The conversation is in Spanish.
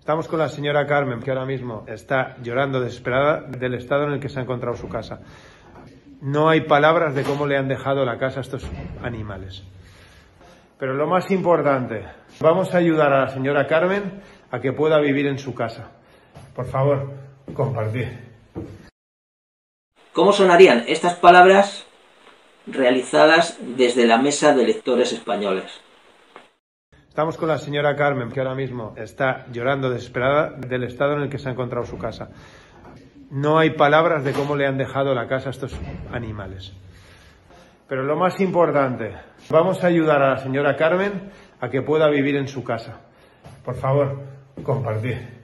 Estamos con la señora Carmen, que ahora mismo está llorando desesperada del estado en el que se ha encontrado su casa. No hay palabras de cómo le han dejado la casa a estos animales. Pero lo más importante, vamos a ayudar a la señora Carmen a que pueda vivir en su casa. Por favor, compartir. ¿Cómo sonarían estas palabras realizadas desde la mesa de lectores españoles? Estamos con la señora Carmen, que ahora mismo está llorando desesperada del estado en el que se ha encontrado su casa. No hay palabras de cómo le han dejado la casa a estos animales. Pero lo más importante, vamos a ayudar a la señora Carmen a que pueda vivir en su casa. Por favor, compartir.